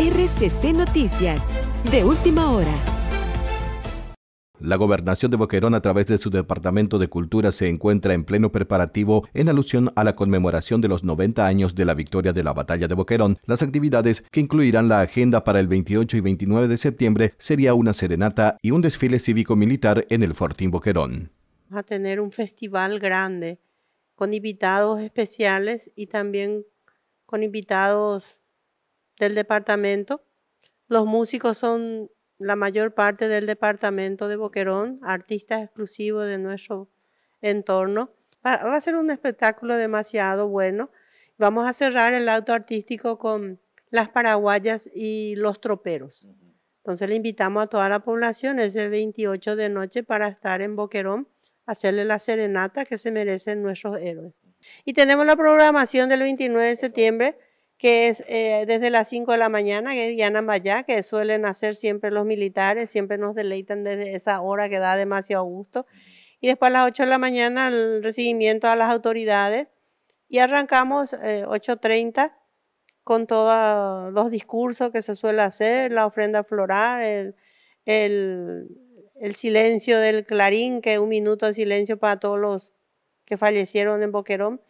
RCC Noticias, de última hora. La gobernación de Boquerón a través de su Departamento de Cultura se encuentra en pleno preparativo en alusión a la conmemoración de los 90 años de la victoria de la batalla de Boquerón. Las actividades que incluirán la agenda para el 28 y 29 de septiembre sería una serenata y un desfile cívico-militar en el Fortín Boquerón. a tener un festival grande con invitados especiales y también con invitados del departamento. Los músicos son la mayor parte del departamento de Boquerón, artistas exclusivos de nuestro entorno. Va, a ser un espectáculo demasiado bueno. Vamos a cerrar el auto artístico con las paraguayas y los troperos. Entonces le invitamos a toda la población ese 28 de noche para estar en Boquerón, hacerle la serenata que se merecen nuestros héroes. Y tenemos la programación del 29 de septiembre que es eh, desde las 5 de la mañana, que es Yanambayá, que suelen hacer siempre los militares, siempre nos deleitan desde esa hora que da demasiado gusto. Y después a las 8 de la mañana el recibimiento a las autoridades y arrancamos eh, 8.30 con todos los discursos que se suele hacer, la ofrenda floral, el, el, el silencio del clarín, que es un minuto de silencio para todos los que fallecieron en Boquerón.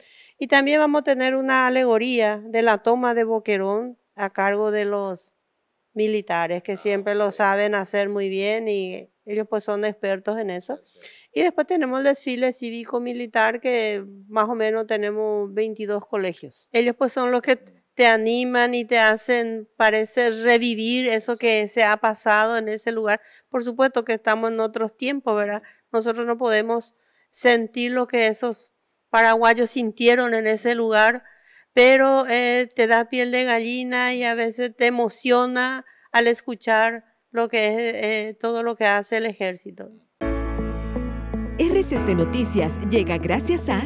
Y también vamos a tener una alegoría de la toma de Boquerón a cargo de los militares, que siempre lo saben hacer muy bien y ellos pues son expertos en eso. Y después tenemos el desfile cívico-militar que más o menos tenemos 22 colegios. Ellos pues son los que te animan y te hacen, parece, revivir eso que se ha pasado en ese lugar. Por supuesto que estamos en otros tiempos, ¿verdad? Nosotros no podemos sentir lo que esos paraguayos sintieron en ese lugar, pero eh, te da piel de gallina y a veces te emociona al escuchar lo que es eh, todo lo que hace el ejército. RCC Noticias llega gracias a